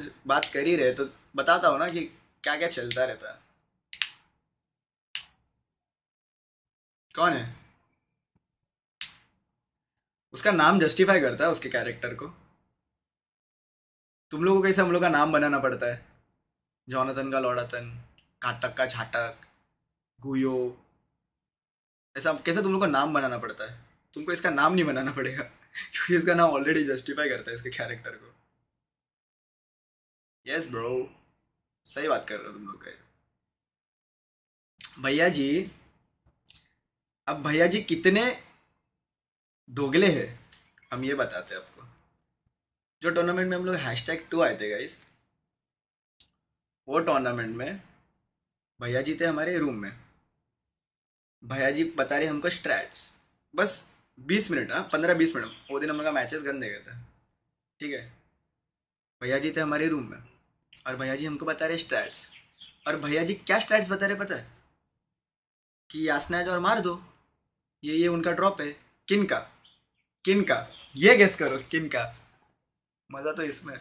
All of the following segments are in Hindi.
आज बात कर ही रहे तो बताता हूँ ना कि क्या क्या चलता रहता है। कौन है? उसका नाम जस्टिफाई करता है उसके कैरेक्टर को। तुम लोगों को कैसे हम लोग का नाम बनाना पड़ता है? जॉनथन का, लौड़ातन, काटक का, झाटक, गुयो। ऐसा कैसे तुम लोग को नाम बनाना पड़ता है? तुमको इसका नाम नहीं बनाना पड़ेगा, क्योंकि इसका नाम ऑलरेडी जस्टिफाई करता है इसके कैरेक्टर को। यस ब्रो सही बात कर रहे हो तुम लोग भैया जी अब भैया जी कितने दोगले हैं? हम ये बताते हैं आपको। जो टूर्नामेंट में हम लोग हैश टैग टू आए थे गाइस वो टूर्नामेंट में भैया जी थे हमारे रूम में। भैया जी बता रहे हमको स्ट्रैट्स बस बीस मिनट हाँ पंद्रह बीस मिनट। वो दिन हम लोग का मैचेस गंदे गए थे। ठीक है? भैया जी थे हमारे रूम में। और भैया जी हमको बता रहे स्ट्रैट्स और भैया जी क्या स्ट्रैट्स बता रहे पता है? कि यासनाज और मार दो। ये ये उनका ड्रॉप है। किन का? किन का? ये गेस करो, किन का? मज़ा तो इसमें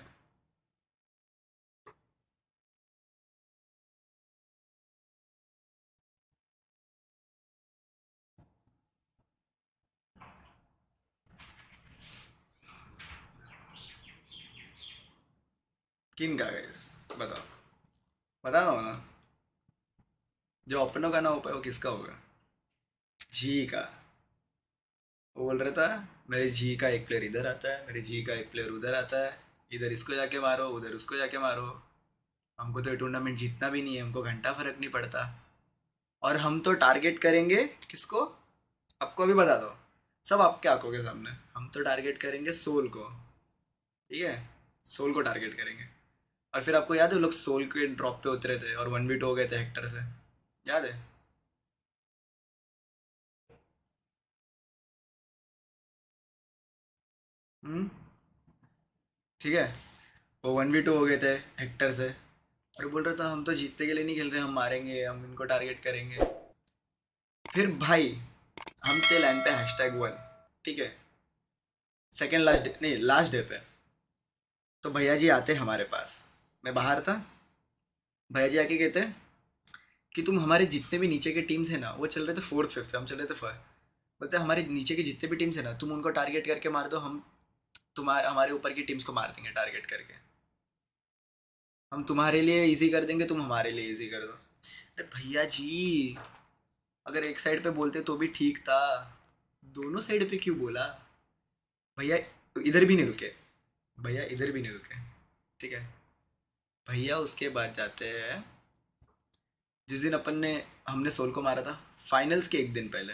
किन का गैस बताओ। बता दो ना? जो अपनों का ना हो पाए वो किसका होगा? जी का। वो बोल रहा था, मेरे जी का एक प्लेयर इधर आता है, मेरे जी का एक प्लेयर उधर आता है। इधर इसको जाके मारो, उधर उसको जाके मारो। हमको तो ये टूर्नामेंट जीतना भी नहीं है, हमको घंटा फ़र्क नहीं पड़ता। और हम तो टारगेट करेंगे किसको? आपको अभी बता दो। सब आपके आँखों के सामने। हम तो टारगेट करेंगे सोल को। ठीक है? सोल को टारगेट करेंगे। और फिर आपको याद है लोग सोल के ड्रॉप पे उतरे थे और वन बी टू हो गए थे हेक्टर से? याद है? हम्म? ठीक है। वो वन बी टू हो गए थे हेक्टर से। और बोल रहा था, हम तो जीतने के लिए नहीं खेल रहे, हम मारेंगे, हम इनको टारगेट करेंगे। फिर भाई, हम थे लाइन पे हैश टैग वन ठीक है? सेकेंड लास्ट डे नहीं लास्ट डे पे। तो भैया जी आते हमारे पास। मैं बाहर था। भैया जी आके कहते कि तुम हमारे जितने भी नीचे के टीम्स हैं ना, वो चल रहे थे फोर्थ फिफ्थ हम चल रहे थे फ़र्स्ट बोलते हमारे नीचे के जितने भी टीम्स हैं ना, तुम उनको टारगेट करके मार दो, हम तुम्हारे, हमारे ऊपर की टीम्स को मार देंगे टारगेट करके। हम तुम्हारे लिए इजी कर देंगे, तुम हमारे लिए इजी कर दो। अरे भैया जी, अगर एक साइड पे बोलते तो भी ठीक था। दोनों साइड पे क्यों बोला? भैया, इधर भी नहीं रुके। भैया, इधर भी नहीं रुके। ठीक है? भैया उसके बाद जाते हैं। जिस दिन अपन ने, हमने सोल को मारा था फाइनल्स के एक दिन पहले,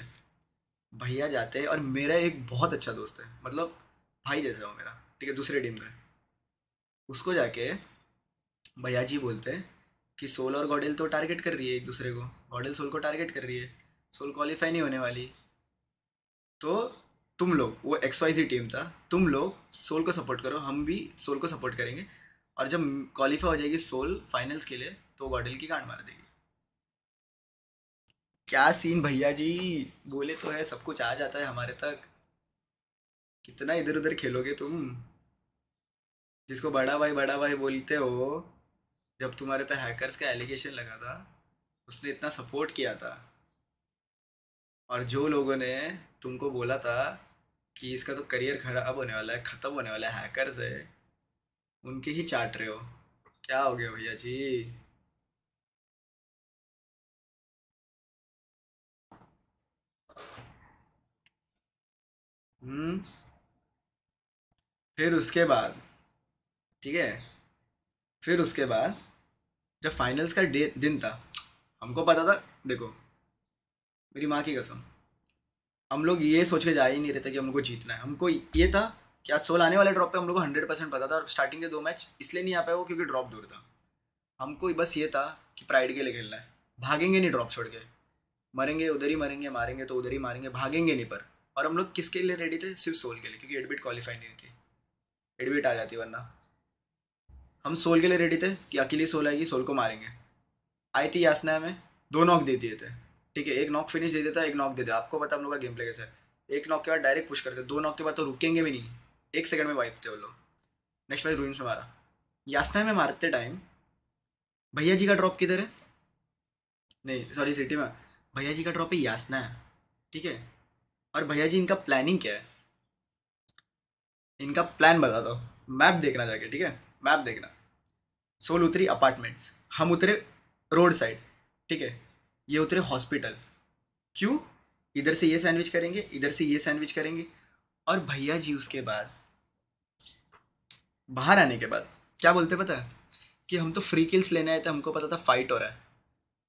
भैया जाते हैं और मेरा एक बहुत अच्छा दोस्त है मतलब भाई जैसा हो मेरा, ठीक है, दूसरे टीम का उसको जाके भैया जी बोलते हैं कि सोल और गॉडेल तो टारगेट कर रही है एक दूसरे को, गॉडेल सोल को टारगेट कर रही है, सोल क्वालिफाई नहीं होने वाली। तो तुम लोग, वो एक्स वाई सी टीम था, तुम लोग सोल को सपोर्ट करो, हम भी सोल को सपोर्ट करेंगे। और जब क्वालिफाई हो जाएगी सोल फाइनल्स के लिए तो गॉडल की गांड मार देगी। क्या सीन भैया जी? बोले तो है, सब कुछ आ जाता है हमारे तक। कितना इधर उधर खेलोगे तुम? जिसको बड़ा भाई बड़ा भाई बोलते हो, जब तुम्हारे पे हैकर्स का एलिगेशन लगा था, उसने इतना सपोर्ट किया था। और जो लोगों ने तुमको बोला था कि इसका तो करियर खराब होने वाला है, ख़त्म होने वाला है हैकर से उनके ही चाट रहे हो? क्या हो गया भैया जी? हम्म। फिर उसके बाद, ठीक है? फिर उसके बाद, जब फाइनल्स का डे, दिन था, हमको पता था, देखो, मेरी माँ की कसम, हम लोग ये सोच के जा ही नहीं रहे थे कि हमको जीतना है। हमको ये था कि आज सोल आने वाले ड्रॉप पे हम लोग को हंड्रेड परसेंट पता था और स्टार्टिंग के दो मैच इसलिए नहीं आ पाया वो क्योंकि ड्रॉप दूर था। हमको बस ये था कि प्राइड के लिए खेलना है। भागेंगे नहीं ड्रॉप छोड़ के। मरेंगे, उधर ही मरेंगे, मारेंगे तो उधर ही मारेंगे, भागेंगे नहीं पर। और हम लोग किसके लिए रेडी थे? सिर्फ़ सोल के लिए, क्योंकि एडबिट क्वालिफाई नहीं थी। एडबिट आ जाती वरना। हम सोल के लिए रेडी थे कि अकेली सोल आएगी सोल को मारेंगे। आई थी यासना में, दो नॉक दे दिए थे। ठीक है, एक नॉक फिनिश दे देता, एक नॉक दे दिया। आपको पता हम लोग का गेम प्ले कैसे है। एक नॉक के बाद डायरेक्ट पुश करते, दो नॉक के बाद तो रुकेंगे भी नहीं। एक सेकंड में वाइप थे वो लोग। नेक्स्ट मैच रूइंस में मारा। यासना में मारते टाइम भैया जी का ड्रॉप किधर है? नहीं सॉरी सिटी में। भैया जी का ड्रॉप है यासना है। ठीक है? और भैया जी, इनका प्लानिंग क्या है? इनका प्लान बता दो। मैप देखना जाके, ठीक है? मैप देखना। सोल उतरी अपार्टमेंट्स हम उतरे रोड साइड ठीक है? ये उतरे हॉस्पिटल क्यों? इधर से ये सैंडविच करेंगे, इधर से ये सैंडविच करेंगे। और भैया जी उसके बाद, बाहर आने के बाद, क्या बोलते पता है? कि हम तो फ्री किल्स लेने आए थे, हमको पता था फाइट हो रहा है।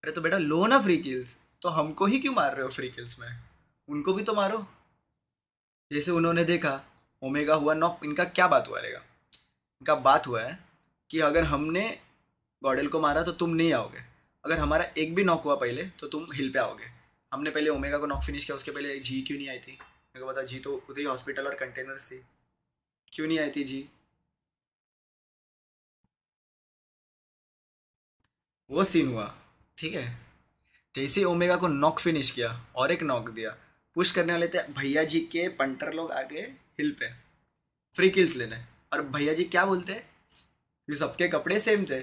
अरे तो बेटा लो ना फ्री किल्स तो हमको ही क्यों मार रहे हो फ्री किल्स में? उनको भी तो मारो। जैसे उन्होंने देखा ओमेगा हुआ नॉक इनका क्या बात हुआ रहेगा? इनका बात हुआ है कि अगर हमने गॉडल को मारा तो तुम नहीं आओगे। अगर हमारा एक भी नॉक हुआ पहले तो तुम हिल पे आओगे। हमने पहले ओमेगा को नॉक फिनिश किया, उसके पहले जी क्यों नहीं आई थी। मेरे को पता जी तो उतरी हॉस्पिटल और कंटेनर्स थी। क्यों नहीं आई थी जी? वो सीन हुआ, ठीक है? जैसे ओमेगा को नॉक फिनिश किया, और एक नॉक दिया। पुश करने वाले थे भैया जी के पंटर लोग आगे हिल पे फ्री किल्स लेने। और भैया जी क्या बोलते ये सबके कपड़े सेम थे।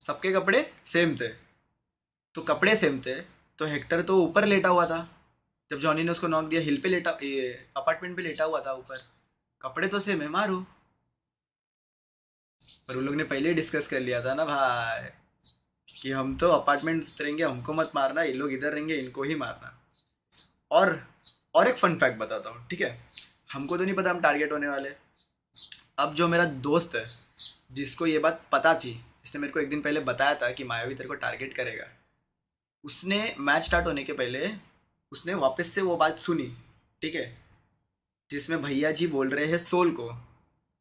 सबके कपड़े सेम थे। तो कपड़े सेम थे तो हेक्टर तो ऊपर लेटा हुआ था। जब जॉनी ने उसको नॉक दिया हिल पे लेटा अपार्टमेंट पे लेटा हुआ था ऊपर। कपड़े तो सेम है, मारो। पर उन लोग ने पहले ही डिस्कस कर लिया था ना भाई, कि हम तो अपार्टमेंट उतरेंगे, हमको मत मारना, ये लोग इधर रहेंगे, इनको ही मारना। और और एक फन फैक्ट बताता हूँ, ठीक है? हमको तो नहीं पता हम टारगेट होने वाले। अब जो मेरा दोस्त है, जिसको ये बात पता थी, जिसने मेरे को एक दिन पहले बताया था कि मायावी तेरे को टारगेट करेगा, उसने मैच स्टार्ट होने के पहले उसने वापस से वो बात सुनी, ठीक है? जिसमें भैया जी बोल रहे हैं सोल को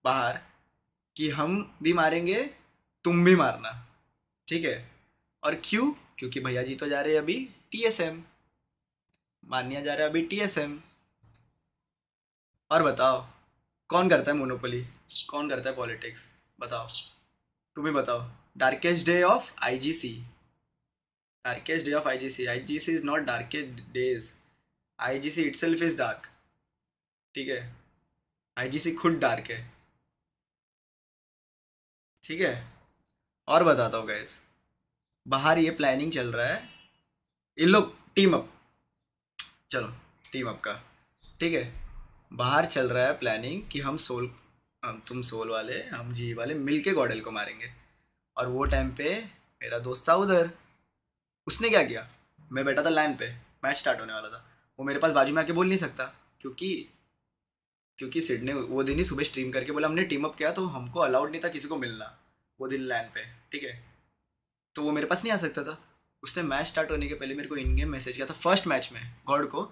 बाहर कि हम भी मारेंगे, तुम भी मारना, ठीक है? और क्यों? क्योंकि भैया जी तो जा रहे हैं अभी टी एस एम मानिया जा रहा है अभी टी एस एम और बताओ, कौन करता है मोनोपोली कौन करता है पॉलिटिक्स बताओ तुम बताओ। Darkest day of I G C G C is not darkest days I G C itself is dark ठीक है? आई जी सी खुद डार्क है. ठीक है? और बताता हूँ गैस बाहर ये प्लानिंग चल रहा है। इन लोग टीम अप चलो टीम अप का। ठीक है? बाहर चल रहा है प्लानिंग कि हम सोल हम, तुम सोल वाले, हम जी वाले मिलके गॉडल को मारेंगे। और वो टाइम पे मेरा दोस्त था उधर। उसने क्या किया? मैं बैठा था लाइन पे, मैच स्टार्ट होने वाला था। वो मेरे पास बाजू में आके बोल नहीं सकता, क्योंकि क्योंकि सिड ने वो दिन ही सुबह स्ट्रीम करके बोला, हमने टीम अप किया तो हमको अलाउड नहीं था किसी को मिलना, वो दिन लैन पे, ठीक है? तो वो मेरे पास नहीं आ सकता था। उसने मैच स्टार्ट होने के पहले मेरे को इन गेम मैसेज किया था फ़र्स्ट मैच में, गॉड को,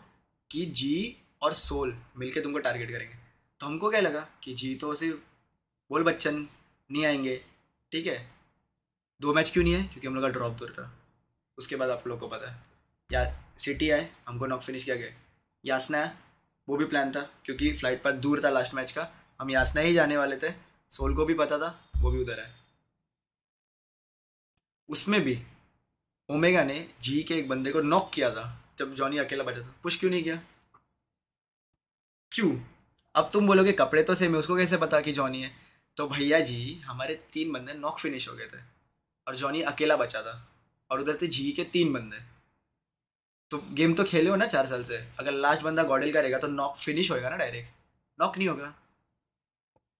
कि जी और सोल मिलके तुमको टारगेट करेंगे। तो हमको क्या लगा कि जी तो सिर्फ़ बोल बच्चन नहीं आएँगे, ठीक है? दो मैच क्यों नहीं है क्योंकि हम लोग का ड्रॉप दूर था। उसके बाद आप लोग को पता है। या सिटी आए, हमको नॉक फिनिश किया गया। यासना वो भी प्लान था, क्योंकि फ़्लाइट पर दूर था लास्ट मैच का। हम यासना ही जाने वाले थे सोल को भी पता था, वो भी उधर है उसमें भी ओमेगा ने जी के एक बंदे को नॉक किया था, जब जॉनी अकेला बचा था। पुश क्यों नहीं किया? क्यों? अब तुम बोलोगे कपड़े तो सेम है, उसको कैसे पता कि जॉनी है? तो भैया जी, हमारे तीन बंदे नॉक फिनिश हो गए थे, और जॉनी अकेला बचा था। और उधर थे जी के तीन बंदे। तो गेम तो खेले हो ना चार साल से? अगर लास्ट बंदा गॉडल करेगा तो नॉक फिनिश होएगा ना डायरेक्ट नॉक नहीं होगा।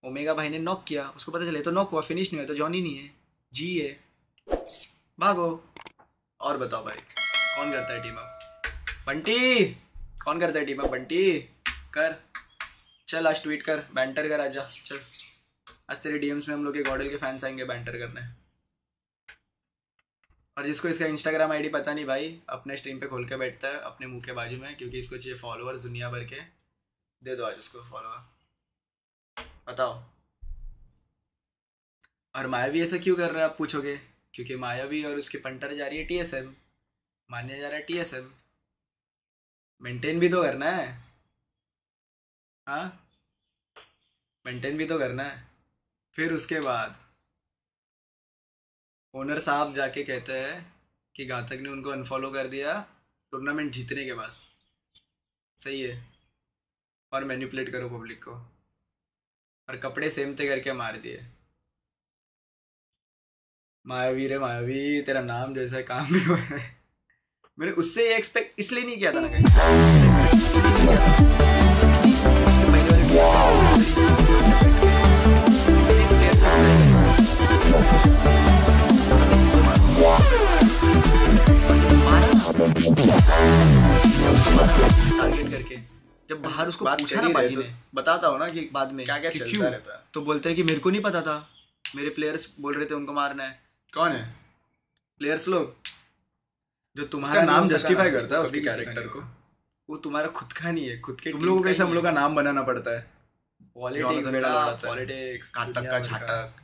ओमेगा भाई ने नॉक किया, उसको पता चले तो नॉक हुआ फिनिश नहीं हुआ तो जॉनी नहीं है। जी है। भागो। और बताओ भाई, कौन करता है टीम अप बंटी! कौन करता है टीम अप बंटी? कर। चल, आज ट्वीट कर। बैंटर कर, आजा। चल। आज तेरे डीएम्स में हम लोग के गॉडल के फैंस आएँगे बैंटर करने। और जिसको इसका इंस्टाग्राम आईडी पता नहीं भाई, अपने स्ट्रीम पे खोल के बैठता है, अपने मुँह के बाजू में, क्योंकि इसको चाहिए फॉलोअर्स दुनिया भर के। दे दो आज उसको फॉलोअर बताओ। और माया भी ऐसा क्यों कर रहा है, आप पूछोगे? क्योंकि मायावी और उसके पंटर जा रही है टीएसएम मान्य जा रहा है टीएसएम मेंटेन भी तो करना है। हाँ? मेंटेन भी तो करना है। फिर उसके बाद? ओनर साहब जाके कहते हैं कि घातक ने उनको अनफॉलो कर दिया टूर्नामेंट जीतने के बाद। सही है। और मैनिपुलेट करो पब्लिक को। और कपड़े सेम थे करके मार दिए। मायावी रे मायावी तेरा नाम जैसा काम भी हुआ है। मैंने उससे एक्सपेक्ट इसलिए नहीं किया था ना कहीं। टारगेट करके जब बाहर उसको पूछा ना रहे बाकी तो ने बताता हूँ ना कि बाद में क्या क्या चलता रहता है। तो बोलते हैं कि मेरे को नहीं पता था। मेरे प्लेयर्स बोल रहे थे उनको मारना है। कौन है? प्लेयर्स लोग? जो तुम्हारा नाम जस्टिफाई करता है उसके कैरेक्टर को वो तुम्हारा खुद का नहीं है खुद के तुम लोगों को कैसे हम लोग का नाम बनाना पड़ता है? पॉलिटिक्स। पॉलिटिक्स का। झाटक।